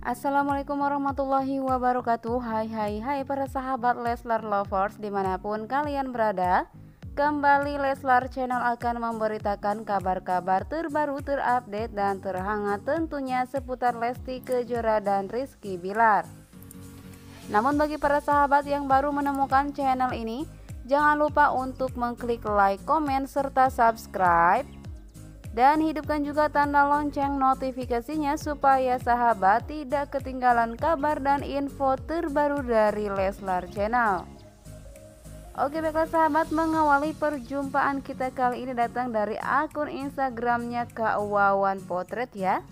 Assalamualaikum warahmatullahi wabarakatuh. Hai hai hai para sahabat Leslar Lovers di mana pun kalian berada Kembali Leslar Channel akan memberitakan kabar-kabar terbaru terupdate dan terhangat tentunya seputar Lesti Kejora dan Rizky Bilar. Namun bagi para sahabat yang baru menemukan channel ini Jangan lupa untuk mengklik like, komen, serta subscribe dan hidupkan juga tanda lonceng notifikasinya supaya sahabat tidak ketinggalan kabar dan info terbaru dari Leslar Channel. Oke baiklah sahabat mengawali perjumpaan kita kali ini datang dari akun Instagramnya Kak Wawan Potret ya.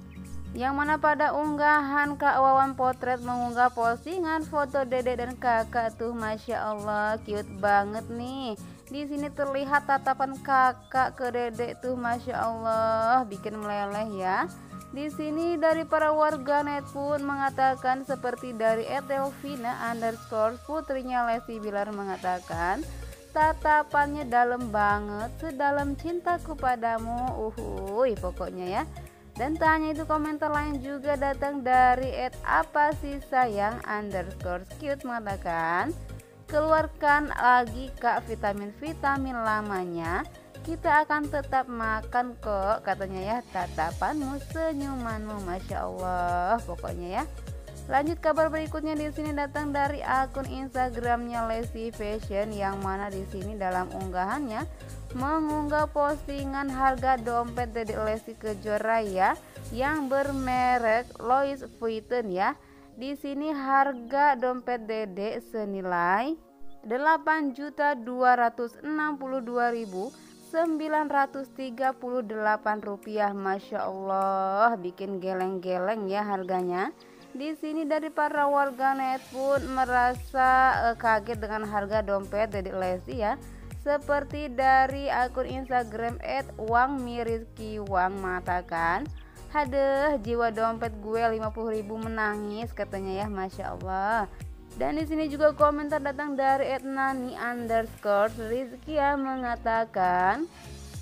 Yang mana pada unggahan Kak Wawan Potret mengunggah postingan foto dedek dan kakak. Tuh Masya Allah cute banget nih di sini terlihat tatapan kakak ke dedek tuh Masya Allah. Bikin meleleh ya. Di sini dari para warganet pun mengatakan seperti dari Etelvina underscore putrinya Lesti Bilar mengatakan tatapannya dalam banget sedalam cintaku padamu uhuy pokoknya ya. Dan tanya itu komentar lain juga datang dari Ed apa sih sayang underscore cute mengatakan keluarkan lagi kak vitamin-vitamin lamanya. Kita akan tetap makan kok katanya ya. Tatapanmu senyumanmu masya Allah pokoknya ya. Lanjut kabar berikutnya di sini datang dari akun instagramnya Lesti Fashion yang mana di sini dalam unggahannya mengunggah postingan harga dompet dari Lesti Kejora ya yang bermerek Louis Vuitton ya di sini harga dompet Dede senilai 8.262.938 rupiah. Masya Allah bikin geleng-geleng ya harganya. Di sini dari para warganet pun merasa uh, kaget dengan harga dompet Dede Lesti ya. Seperti dari akun Instagram @wangmirizki wang mengatakan Hadeh, jiwa dompet gue 50.000 menangis katanya ya, masya Allah. Dan di sini juga komentar datang dari Etnani underscore Rizkia mengatakan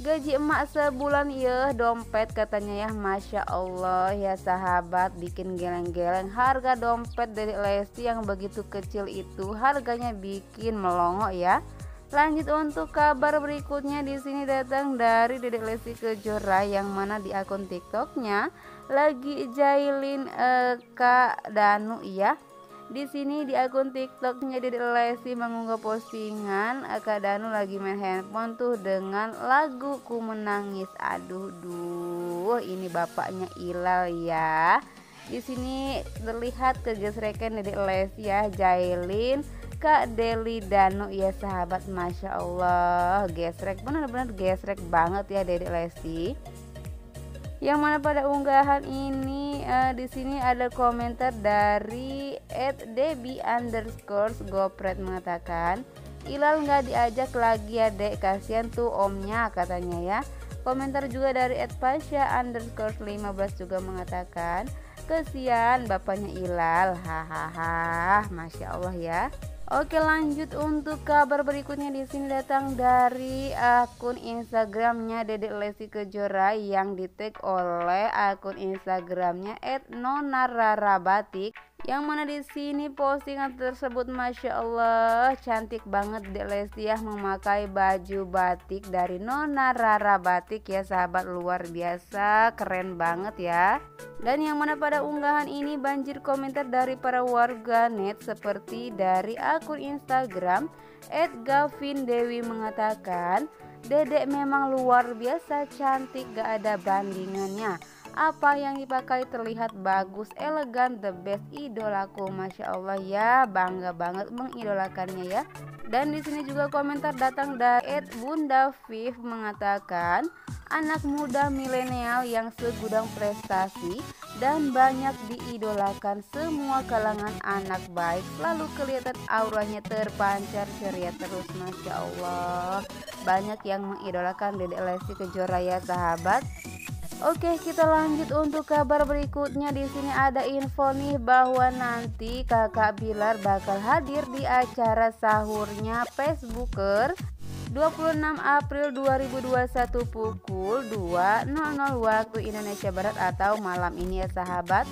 gaji emak sebulan ya dompet katanya ya Masya Allah. Ya sahabat bikin geleng-geleng. Harga dompet dari Lesti yang begitu kecil itu harganya bikin melongo ya Lanjut untuk kabar berikutnya di sini datang dari Dedek Lesti Kejora yang mana di akun TikToknya lagi jailin uh, Kak Danu ya. Di sini di akun TikToknya Dedek Lesti mengunggah postingan uh, Kak Danu lagi main handphone tuh dengan lagu Ku Menangis. Aduh duh, ini bapaknya Ilal ya. Di sini terlihat kegesrekan Dedek Lesti ya, jailin Kak Deli Danu ya sahabat Masya Allah. Gesrek benar-benar gesrek banget ya Dedek Lesti. Yang mana pada unggahan ini uh, di sini ada komentar dari @debbie underscore gopret mengatakan Ilal nggak diajak lagi ya dek? Kasihan tuh omnya katanya ya. Komentar juga dari @pasha underscore 15 juga mengatakan kesian bapaknya Ilal. Hahaha Masya Allah ya Oke lanjut untuk kabar berikutnya. Di sini datang dari akun Instagramnya Dedek Lesti Kejora yang di tag oleh akun Instagramnya @nonararabatik yang mana di sini postingan tersebut Masya Allah cantik banget Dek Lesti ya memakai baju batik dari Nona Rara Batik ya sahabat luar biasa keren banget ya. Dan yang mana pada unggahan ini banjir komentar dari para warga net seperti dari akun Instagram Gavin Dewi mengatakan Dedek memang luar biasa cantik gak ada bandingannya apa yang dipakai terlihat bagus, elegan, the best idolaku. Masya Allah ya, bangga banget mengidolakannya ya. Dan di sini juga komentar datang dari Ed Bunda Viv mengatakan anak muda milenial yang segudang prestasi dan banyak diidolakan semua kalangan anak baik selalu kelihatan auranya terpancar ceria terus Masya Allah banyak yang mengidolakan Dedek Lesti Kejora ya sahabat Oke, kita lanjut untuk kabar berikutnya. Di sini ada info nih bahwa nanti Kakak Bilar bakal hadir di acara sahurnya Facebooker 26 April 2021 pukul 2.00 waktu Indonesia Barat atau malam ini ya sahabat.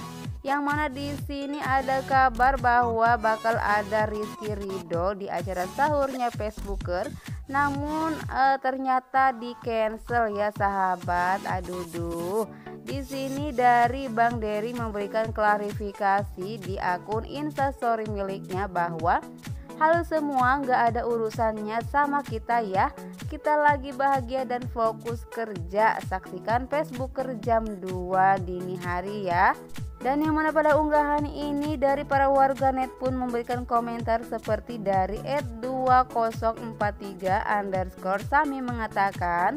yang mana di sini ada kabar bahwa bakal ada Rizky Ridho di acara sahurnya Facebooker namun e, ternyata di cancel ya sahabat aduh duh di sini dari Bang Dery memberikan klarifikasi di akun instastory miliknya bahwa Halo semua, nggak ada urusannya sama kita ya. Kita lagi bahagia dan fokus kerja. Saksikan Facebook jam 2 dini hari ya. Dan yang mana pada unggahan ini dari para warganet pun memberikan komentar seperti dari @2043 underscore Sami mengatakan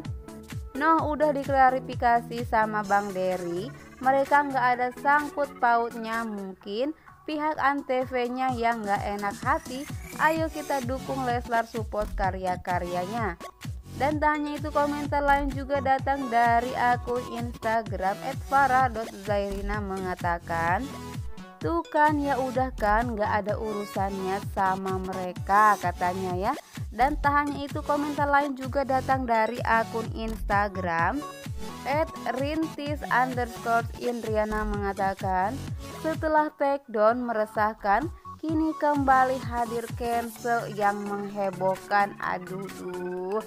Noh udah diklarifikasi sama Bang Dery Mereka nggak ada sangkut pautnya. Mungkin pihak antv-nya yang nggak enak hati, ayo kita dukung Leslar support karya-karyanya. Dan tanya itu komentar lain juga datang dari akun Instagram @farah.zairina mengatakan, Tuh kan ya udah kan gak ada urusannya sama mereka katanya ya. Dan tak hanya itu komentar lain juga datang dari akun Instagram At rintis underscore Indriana mengatakan Setelah take down meresahkan Kini kembali hadir cancel yang menghebohkan. Aduh duh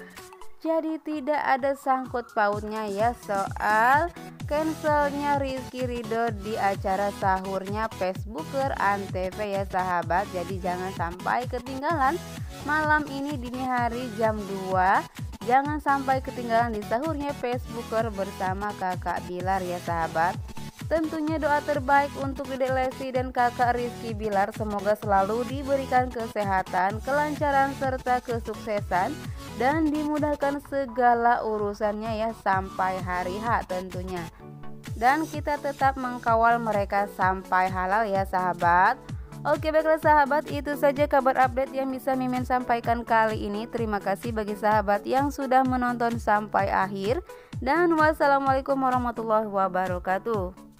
jadi tidak ada sangkut pautnya ya soal cancelnya Rizky Ridho di acara sahurnya Facebooker Antv ya sahabat. Jadi jangan sampai ketinggalan malam ini dini hari jam 2 jangan sampai ketinggalan di sahurnya Facebooker bersama kakak Bilar ya sahabat. Tentunya doa terbaik untuk Dedek Lesti dan kakak Rizky Bilar. Semoga selalu diberikan kesehatan, kelancaran serta kesuksesan dan dimudahkan segala urusannya ya sampai hari H tentunya. Dan kita tetap mengkawal mereka sampai halal ya sahabat. Oke baiklah sahabat itu saja kabar update yang bisa Mimin sampaikan kali ini Terima kasih bagi sahabat yang sudah menonton sampai akhir Dan wassalamualaikum warahmatullahi wabarakatuh